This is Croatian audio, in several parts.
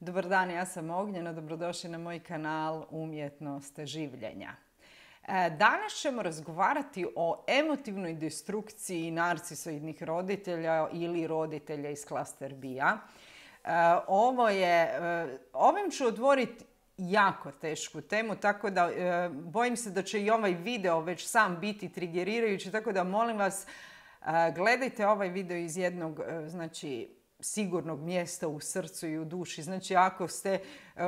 Dobar dan, ja sam Ognjena, dobrodošli na moj kanal Umjetnost življenja. E, danas ćemo razgovarati o emotivnoj destrukciji narcisoidnih roditelja ili roditelja iz klaster bija. E, ovo je, e, ovim ću otvoriti jako tešku temu, tako da bojim se da će i ovaj video već sam biti trigerirajući, tako da molim vas gledajte ovaj video iz jednog, znači, sigurnog mjesta u srcu i u duši. Znači ako ste e,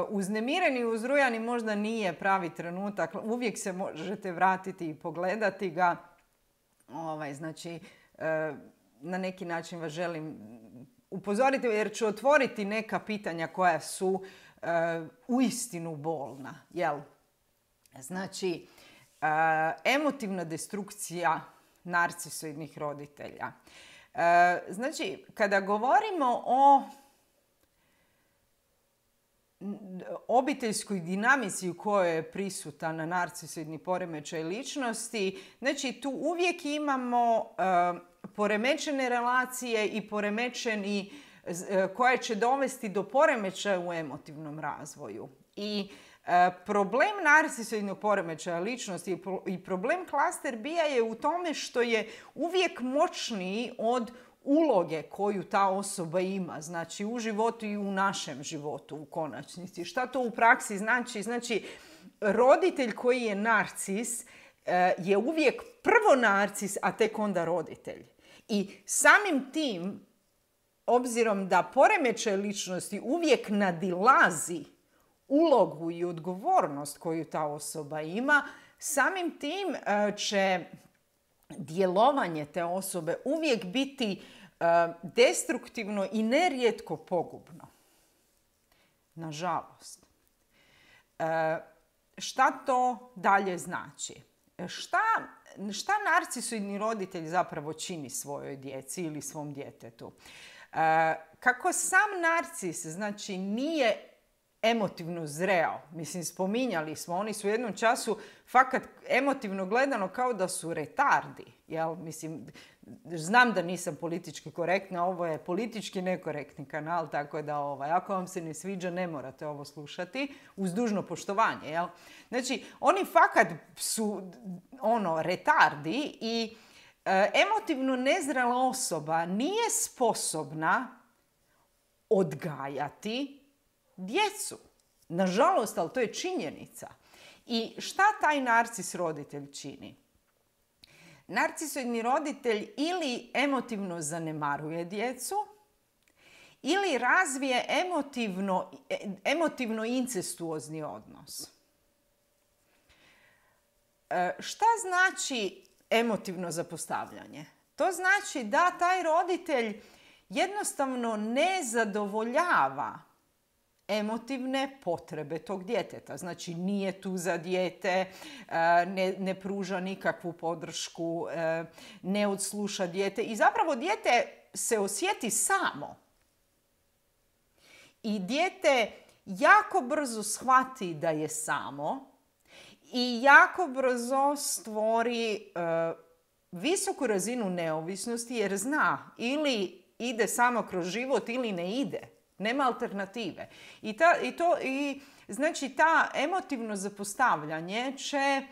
uznemireni i uzrujani možda nije pravi trenutak. Uvijek se možete vratiti i pogledati ga. Ovaj, znači e, na neki način vas želim upozoriti jer ću otvoriti neka pitanja koja su e, uistinu bolna. Jel? Znači, emotivna destrukcija narcisoidnih roditelja. E, znači, kada govorimo o obiteljskoj dinamici u kojoj je prisutan narcisoidni poremećaj ličnosti, znači tu uvijek imamo e, poremećene relacije i poremećeni e, koje će dovesti do poremećaja u emotivnom razvoju. I problem narcisoidnog poremećaja ličnosti i problem klaster bija je u tome što je uvijek moćniji od uloge koju ta osoba ima, znači u životu i u našem životu u konačnici. Šta to u praksi znači? Znači, roditelj koji je narcis e, je uvijek prvo narcis, a tek onda roditelj. I samim tim, obzirom da poremećaj ličnosti uvijek nadilazi ulogu i odgovornost koju ta osoba ima, samim tim e, će djelovanje te osobe uvijek biti e, destruktivno i nerijetko pogubno. Nažalost. E, šta to dalje znači? Šta, šta narcisoidni roditelj zapravo čini svojoj djeci ili svom djetetu? Kako sam narcis znači nije emotivno zreo. Mislim, spominjali smo, oni su u jednom času fakat emotivno gledano kao da su retardi. Jel? Mislim, znam da nisam politički korektna, ovo je politički nekorektni kanal, tako da ovaj, ako vam se ne sviđa ne morate ovo slušati uz dužno poštovanje. Jel? Znači, oni fakat su ono retardi i e, emotivno nezrela osoba nije sposobna odgajati djecu. Nažalost, ali to je činjenica. I šta taj narcis roditelj čini? Narcisoidni roditelj ili emotivno zanemaruje djecu, ili razvije emotivno, emotivno incestuozni odnos. E, šta znači emotivno zapostavljanje? To znači da taj roditelj jednostavno ne zadovoljava emotivne potrebe tog djeteta. Znači nije tu za dijete, e, ne, ne pruža nikakvu podršku, e, ne odsluša dijete i zapravo dijete se osjeti samo. I dijete jako brzo shvati da je samo i jako brzo stvori e, visoku razinu neovisnosti jer zna ili ide samo kroz život ili ne ide. Nema alternative. I, ta, i to, i, znači, ta emotivno zapostavljanje će e,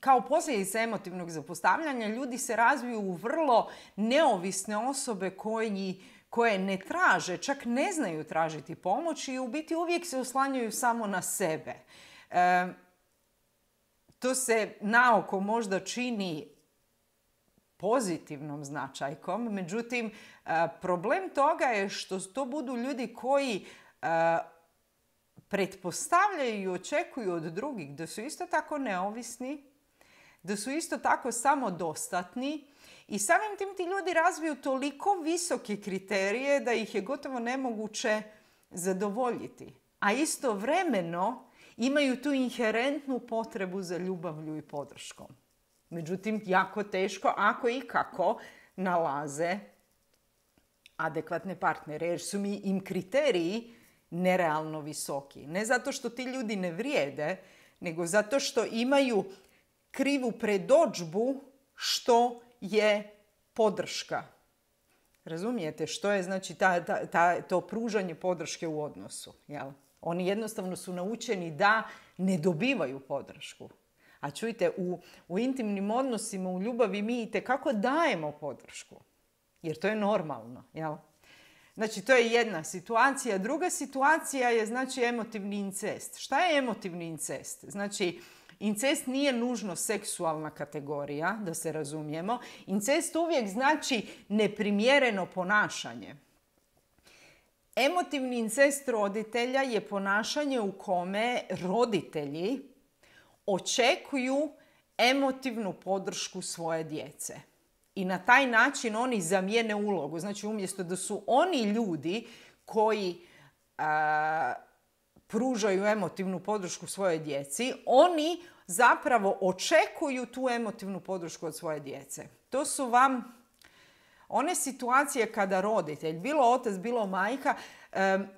kao posljedica emotivnog zapostavljanja ljudi se razviju u vrlo neovisne osobe koji, koje ne traže, čak ne znaju tražiti pomoć i u biti uvijek se oslanjaju samo na sebe. E, to se naoko možda čini pozitivnom značajkom. Međutim, e, problem toga je što to budu ljudi koji e, pretpostavljaju i očekuju od drugih da su isto tako neovisni, da su isto tako samodostatni i samim tim ti ljudi razviju toliko visoke kriterije da ih je gotovo nemoguće zadovoljiti. A istovremeno imaju tu inherentnu potrebu za ljubavlju i podrškom. Međutim, jako teško ako i kako nalaze adekvatne partnere jer su mi im kriteriji nerealno visoki. Ne zato što ti ljudi ne vrijede, nego zato što imaju krivu predođbu što je podrška. Razumijete što je znači ta, ta, to pružanje podrške u odnosu. Jel? Oni jednostavno su naučeni da ne dobivaju podršku. A čujte, u, u intimnim odnosima, u ljubavi mi kako dajemo podršku. Jer to je normalno. Jel? Znači, to je jedna situacija. Druga situacija je, znači, emotivni incest. Šta je emotivni incest? Znači, incest nije nužno seksualna kategorija, da se razumijemo. Incest uvijek znači neprimjereno ponašanje. Emotivni incest roditelja je ponašanje u kome roditelji očekuju emotivnu podršku svoje djece. I na taj način oni zamijene ulogu. Znači umjesto da su oni ljudi koji pružaju emotivnu podršku svojoj djeci, oni zapravo očekuju tu emotivnu podršku od svoje djece. To su vam one situacije kada roditelj, bilo otac, bilo majka,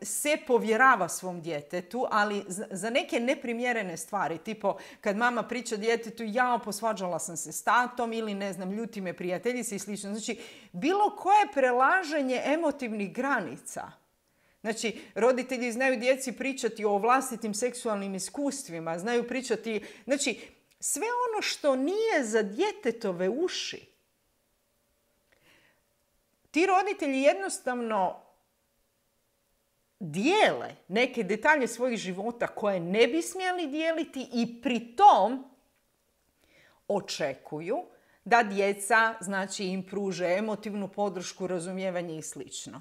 se povjerava svom djetetu, ali za neke neprimjerene stvari, tipo kad mama priča djetetu, ja posvađala sam se s tatom ili ne znam, ljuti me prijateljice i slično. Znači, bilo koje prelaženje emotivnih granica. Znači, roditelji znaju djeci pričati o vlastitim seksualnim iskustvima, znaju pričati, znači, sve ono što nije za djetetove uši. Ti roditelji jednostavno dijele neke detalje svojih života koje ne bi smjeli dijeliti i pri tom očekuju da djeca znači im pruže emotivnu podršku, razumijevanje i slično.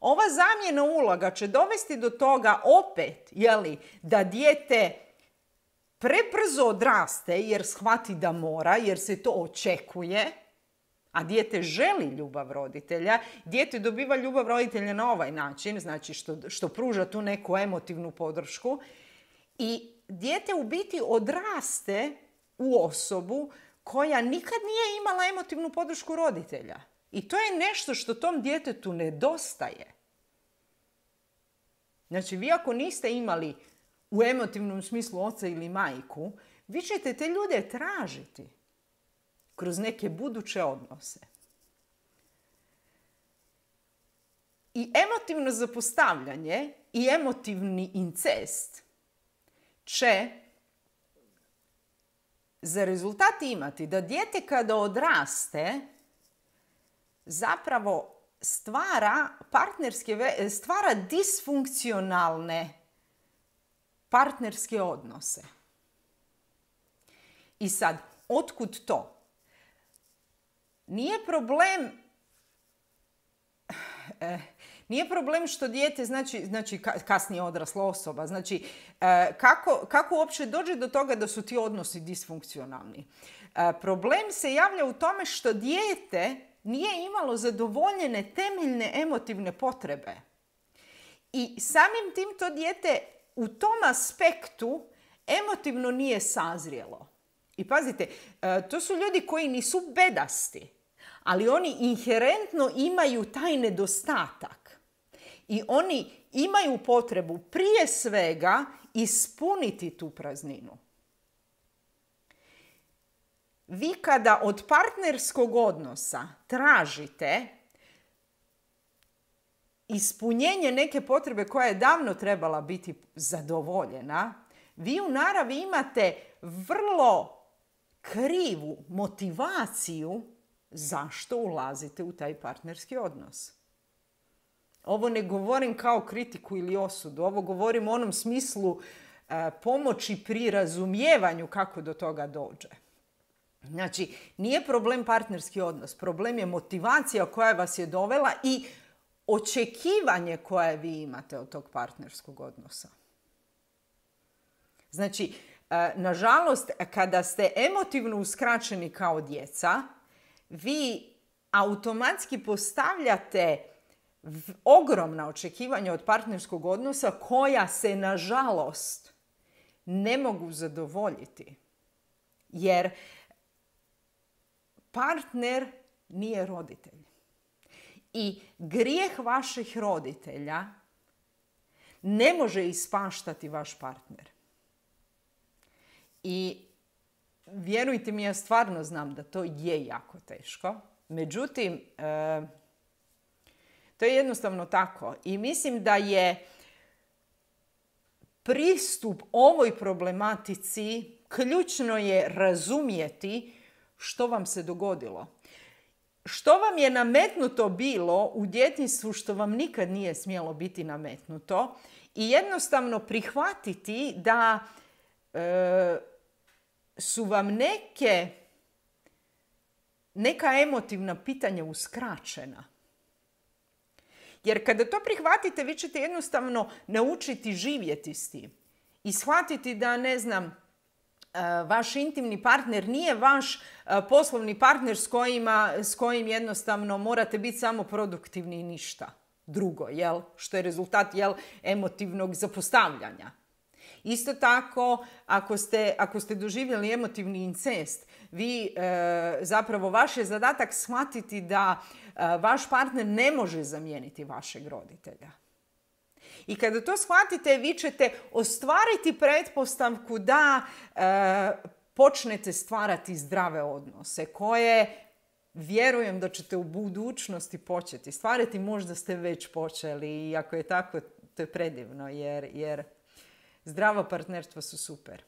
Ova zamjena uloga će dovesti do toga opet jeli, da dijete prebrzo odraste jer shvati da mora, jer se to očekuje, a dijete želi ljubav roditelja, dijete dobiva ljubav roditelja na ovaj način, znači što, što pruža tu neku emotivnu podršku i dijete u biti odraste u osobu koja nikad nije imala emotivnu podršku roditelja. I to je nešto što tom djetetu nedostaje. Znači, vi ako niste imali u emotivnom smislu oca ili majku, vi ćete te ljude tražiti kroz neke buduće odnose. I emotivno zapostavljanje i emotivni incest će za rezultat imati da dijete kada odraste zapravo stvara partnerske, stvara disfunkcionalne partnerske odnose. I sad, otkud to? Nije problem eh, nije problem što dijete, znači, znači kasnije odrasla osoba, znači eh, kako, kako uopće dođe do toga da su ti odnosi disfunkcionalni. Eh, problem se javlja u tome što dijete nije imalo zadovoljene temeljne emotivne potrebe. I samim tim to dijete u tom aspektu emotivno nije sazrijelo. I pazite, to su ljudi koji nisu bedasti ali oni inherentno imaju taj nedostatak. I oni imaju potrebu prije svega ispuniti tu prazninu. Vi kada od partnerskog odnosa tražite ispunjenje neke potrebe koja je davno trebala biti zadovoljena, vi u naravi imate vrlo krivu motivaciju zašto ulazite u taj partnerski odnos. Ovo ne govorim kao kritiku ili osudu, ovo govorim u onom smislu e, pomoći pri razumijevanju kako do toga dođe. Znači, nije problem partnerski odnos, problem je motivacija koja vas je dovela i očekivanje koje vi imate od tog partnerskog odnosa. Znači, e, nažalost, kada ste emotivno uskraćeni kao djeca, vi automatski postavljate ogromna očekivanja od partnerskog odnosa koja se nažalost ne mogu zadovoljiti. Jer partner nije roditelj. I grijeh vaših roditelja ne može ispaštati vaš partner. I vjerujte mi, ja stvarno znam da to je jako teško. Međutim, e, To je jednostavno tako. I mislim da je pristup ovoj problematici ključno je razumjeti što vam se dogodilo. Što vam je nametnuto bilo u djetinstvu što vam nikad nije smjelo biti nametnuto i jednostavno prihvatiti da e, su vam neke neka emotivna pitanja uskraćena. Jer kada to prihvatite, vi ćete jednostavno naučiti živjeti s tim. I shvatiti da, ne znam, e, vaš intimni partner nije vaš e, poslovni partner s, kojima, s kojim jednostavno morate biti samo produktivni i ništa drugo, jel? Što je rezultat, jel, emotivnog zapostavljanja. Isto tako, ako ste, ako ste doživjeli emotivni incest, vi e, zapravo vaš je zadatak shvatiti da e, vaš partner ne može zamijeniti vašeg roditelja. I kada to shvatite, vi ćete ostvariti pretpostavku da e, počnete stvarati zdrave odnose koje vjerujem da ćete u budućnosti početi stvarati. Možda ste već počeli i ako je tako, to je predivno jer, jer zdrava partnerstva su super.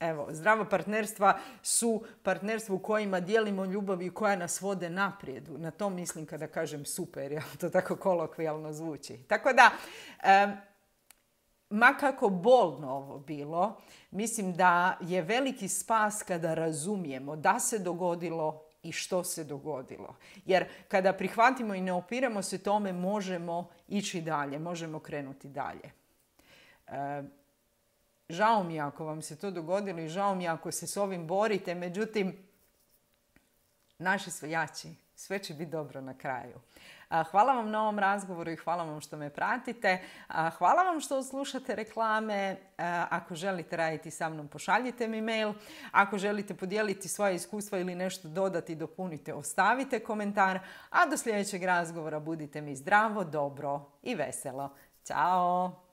Evo, zdrava partnerstva su partnerstva u kojima dijelimo ljubav i koja nas vode naprijed. Na to mislim kada kažem super, ja, to tako kolokvijalno zvuči. Tako da, ma kako bolno ovo bilo, mislim da je veliki spas kada razumijemo da se dogodilo i što se dogodilo. Jer kada prihvatimo i ne opiramo se tome, možemo ići dalje, možemo krenuti dalje. Žao mi ako vam se to dogodilo i žao mi ako se s ovim borite, međutim, naši su jači. Sve će biti dobro na kraju. Hvala vam na ovom razgovoru i hvala vam što me pratite. Hvala vam što slušate reklame. Ako želite raditi sa mnom, pošaljite mi mail. Ako želite podijeliti svoje iskustva ili nešto dodati, dopunite, ostavite komentar. A do sljedećeg razgovora budite mi zdravo, dobro i veselo. Ćao!